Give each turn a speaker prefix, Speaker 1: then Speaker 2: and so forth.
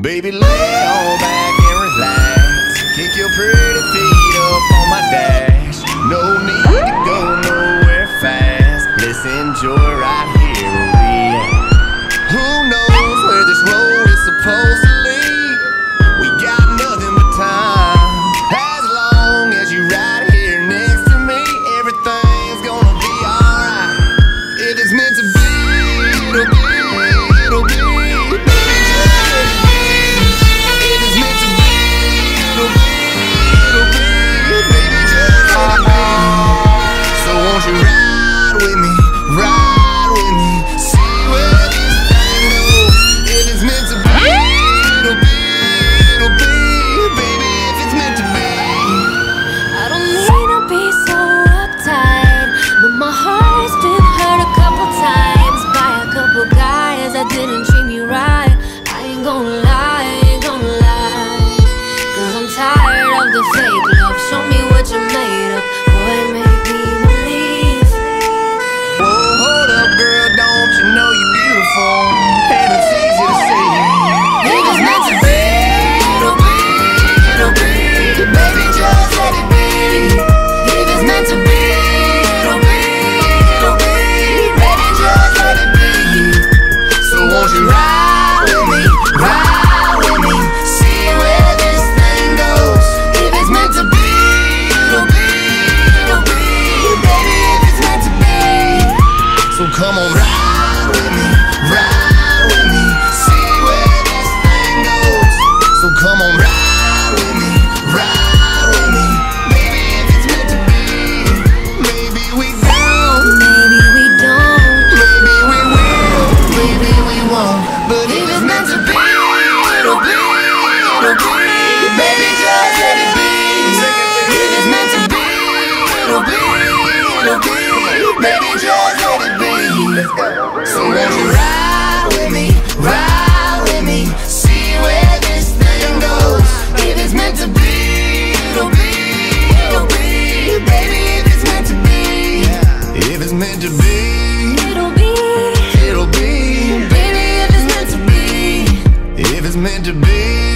Speaker 1: Baby, lay on back and relax. Kick your pretty feet up on my dash. No need to go nowhere fast. Let's enjoy right here where we at. Who knows where this road is supposed to lead? We got nothing but time. As long as you right here next to me, everything's gonna be alright. If it's meant to be,
Speaker 2: the fake love. Show me what you're made of. Boy, make me believe.
Speaker 1: Whoa, hold up, girl, don't you know you're beautiful? And it's easy to see. Meant to be, it'll be, it'll be. Baby, just let it be. Meant to be, it'll be, it'll be. Baby, just let it be. So won't you ride come on, ride with me, ride with me, see where this thing goes. So come on, ride with me, ride with me, baby, if it's meant to be. Maybe we do,
Speaker 2: Maybe we don't.
Speaker 1: maybe we will, maybe we won't. But if it's meant to be, it'll be, it'll be. Baby, just let it be. If it's meant to be, it'll be, it'll be. Baby, just let it So won't you ride with me, ride with me, see where this thing goes. If it's meant to be, it'll be, it'll be. Baby, if it's meant to be, if it's meant to be,
Speaker 2: It'll be.
Speaker 1: it'll be. Baby, if it's meant to be, if it's meant to be.